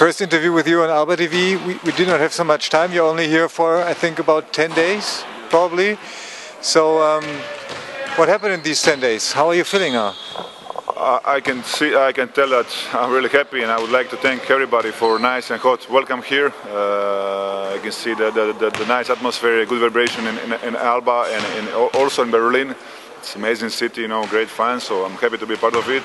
first interview with you on Alba TV. We, we did not have so much time. You're only here for, I think, about 10 days, probably. So, um, what happened in these 10 days? How are you feeling now? I can see, I can tell that I'm really happy, and I would like to thank everybody for nice and hot welcome here. Uh, I can see the, the, the, the, nice atmosphere, good vibration in, in, in Alba and in, also in Berlin. It's an amazing city, you know, great fans. So I'm happy to be part of it.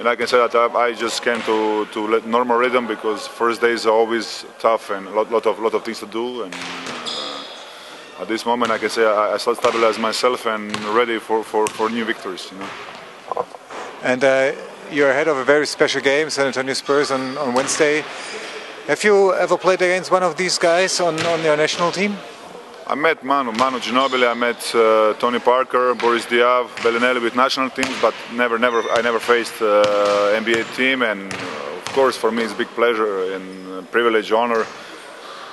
And I can say that I just came to to normal rhythm because first days are always tough and a lot, lot of lot of things to do. And uh, at this moment, I can say I, I stabilize myself and ready for, for, for new victories. You know. And uh, you're ahead of a very special game, San Antonio Spurs on, on Wednesday. Have you ever played against one of these guys on, on your national team? I met Manu, Manu Ginobili, I met uh, Tony Parker, Boris Diaw, Belinelli with national teams, but never, never, I never faced uh, NBA team, and of course for me it's a big pleasure and privilege, honor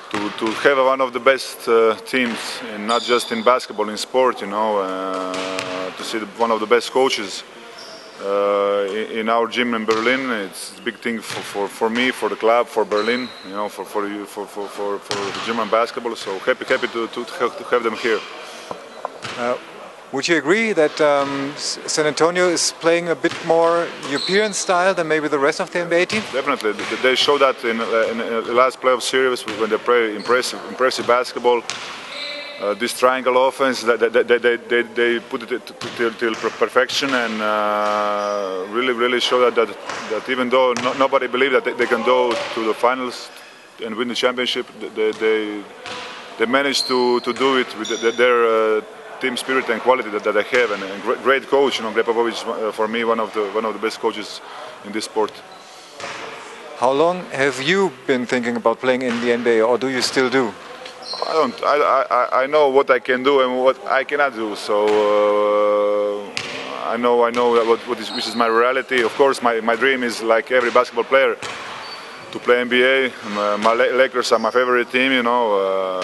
to, to have one of the best uh, teams, and not just in basketball, in sport, you know, uh, to see one of the best coaches uh, in our gym in Berlin. It's a big thing for, for, for me, for the club, for Berlin, you know, for for for for, for, for German basketball. So happy happy to, to, to have them here. Uh, would you agree that um, San Antonio is playing a bit more European style than maybe the rest of the NBA team? Definitely. They showed that in, uh, in the last playoff series when they play impressive, impressive basketball uh, this triangle offense, they, they, they, they, they put it till, till perfection and uh, really, really show that, that, that even though no, nobody believed that they, they, can go to the finals and win the championship, they, they, they managed to, to do it with their uh, team spirit and quality that, that they have. And, and great coach, you know, Gregg Popovich, uh, for me, one of the one of the best coaches in this sport. How long have you been thinking about playing in the NBA, or do you still do? I don't. I, I, I know what I can do and what I cannot do. So uh, I know I know what, what is, which is my reality. Of course, my, my dream is like every basketball player to play NBA. My, my Lakers are my favorite team. You know, uh,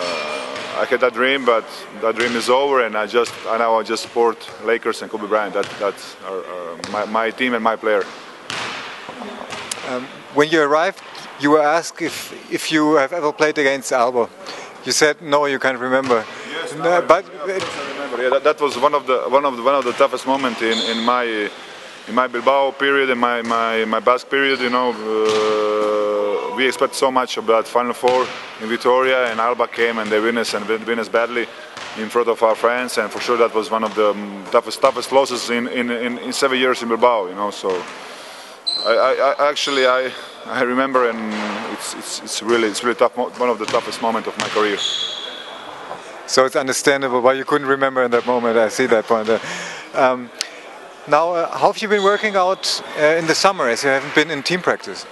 I had that dream, but that dream is over, and I just I now I just support Lakers and Kobe Bryant. That that's our, our, my, my team and my player. Um, when you arrived, you were asked if if you have ever played against Alba. You said no, you can't remember. Yes, no, but yeah, I remember. Yeah, that, that, was one of the one of the one of the toughest moments in, in my in my Bilbao period and my my my Basque period. You know, uh, we expect so much about Final Four in Vitoria, and Alba came and they win us and win us badly in front of our friends, and for sure that was one of the toughest toughest losses in in, in, in seven years in Bilbao. You know, so. I, I, actually I, I remember and it's, it's, it's really it's really tough one of the toughest moments of my career. So it's understandable why you couldn't remember in that moment. I see that point. Um, now, uh, how have you been working out uh, in the summer as you haven't been in team practice?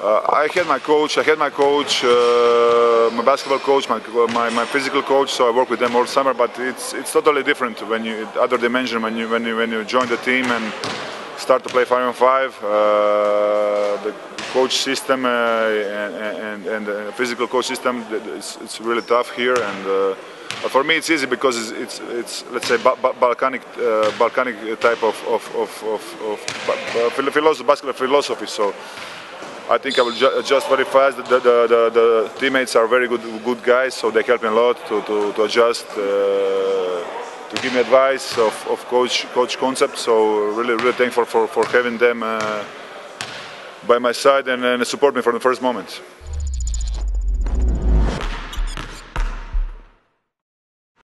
Uh, I had my coach. I had my coach, uh, my basketball coach, my, my, my physical coach. So I work with them all summer. But it's it's totally different when you other dimension when you when you when you join the team and start to play five on five. Uh, the coach system uh, and, and, and, the physical coach system, it's, it's really tough here. And uh, but for me, it's easy because it's, it's, it's let's say Balkanic uh, Balkanic type of of, of, of, of philosophy, basketball philosophy. So. I think I will adjust very fast. The, the, the, the, teammates are very good good guys, so they help me a lot to, to, to adjust. Uh, to give me advice of, of coach coach concept. So really really thankful for, for having them uh, by my side and, and support me from the first moment.